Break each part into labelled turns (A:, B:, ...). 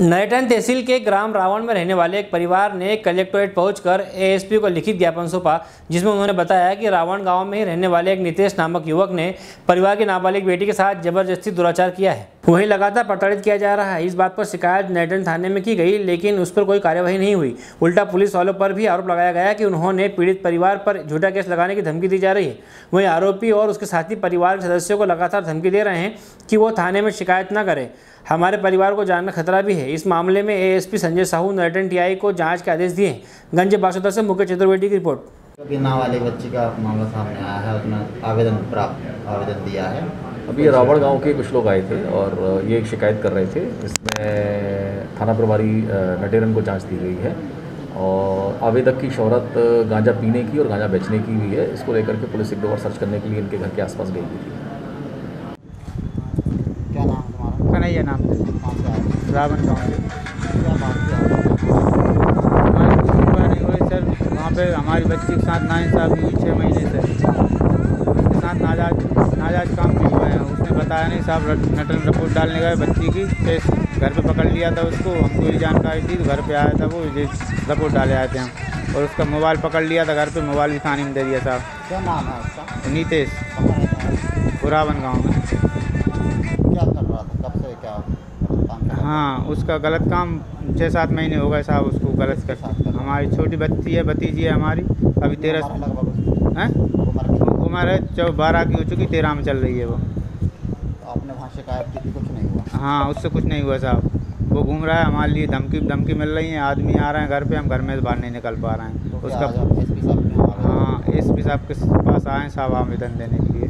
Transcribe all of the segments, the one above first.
A: नयटन तहसील के ग्राम रावण में रहने वाले एक परिवार ने कलेक्टोरेट पहुंचकर एएसपी को लिखित ज्ञापन सौंपा, जिसमें उन्होंने बताया कि रावण गाँव में ही रहने वाले एक नितेश नामक युवक ने परिवार की नाबालिग बेटी के साथ ज़बरदस्ती दुराचार किया है। वहीं लगातार प्रताड़ित किया जा रहा है। इस बात पर शिकायत नयटन थाने में की गई, लेकिन उस पर कोई कार्यवाही नहीं हुई। उल्टा पुलिस वालों पर भी आरोप लगाया गया कि उन्होंने पीड़ित परिवार पर झूठा केस लगाने की धमकी दी जा रही है। वहीं आरोपी और उसके साथी परिवार के सदस्यों को लगातार धमकी दे रहे हैं कि वो थाने में शिकायत न करें। हमारे परिवार को जानना खतरा भी है। इस मामले में एएसपी संजय साहू नयटन टीआई को जाँच के आदेश दिए गंज बासोदा से मुकेश चतुर्वेदी की रिपोर्ट।
B: बच्ची का मामला सामने आया है, उसने आवेदन प्राप्त, आवेदन दिया है।
C: अभी ये रावण गाँव के कुछ लोग आए थे और ये एक शिकायत कर रहे थे इसमें थाना प्रभारी नटेरन को जाँच दी गई है और आवेदक की शहरत गांजा पीने की और गांजा बेचने की भी है। इसको लेकर के पुलिस एक दो बार सर्च करने के लिए इनके घर के आसपास गई हुई थी।
B: क्या नाम है तुम्हारा?
D: कन्हैया नाम। रावण गाँव। नहीं हुई सर। वहाँ पे हमारी बच्ची के साथ नाइंसाफ़ी हुई छः महीने से उसके साथ नाजाज नाजाज काम भी हुए हैं उसने बताया नहीं साहब नटन रिपोर्ट डालने गए बच्ची की केस घर पे पकड़ लिया था उसको हमको ये जानकारी थी तो घर पे आया था वो ये रिपोर्ट डाले आए थे हम। और उसका मोबाइल पकड़ लिया था घर पे मोबाइल भी थाने में दे दिया साहब।
B: क्या नाम है उसका
D: नीतेश।
B: रहता
D: गाँव में।
B: क्या कर रहा था? कब से क्या?
D: हाँ उसका गलत काम छः सात महीने हो गए साहब उसको गलत कर हमारी छोटी बच्ची है भतीजी है हमारी अभी तेरह हैं?
B: उम्र
D: है चौ बारह की हो चुकी तेरह में चल रही है वो।
B: आपने वहाँ शिकायत की थी कुछ नहीं हुआ।
D: हाँ उससे कुछ नहीं हुआ साहब। वो घूम रहा है हमारे लिए धमकी धमकी मिल रही है आदमी आ रहे हैं घर पे हम घर में से बाहर नहीं निकल पा रहे हैं।
B: तो
D: उसका
B: एस पी साहब
D: हाँ एस पी साहब के पास आए हैं साहब आवेदन देने के लिए।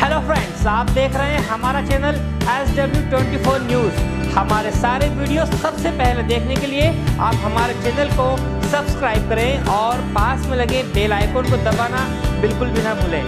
A: हेलो फ्रेंड्स आप देख रहे हैं हमारा channel S W twenty four news हमारे सारे वीडियो सबसे पहले देखने के लिए आप हमारे चैनल को सब्सक्राइब करें और पास में लगे बेल आइकन को दबाना बिल्कुल भी ना भूलें।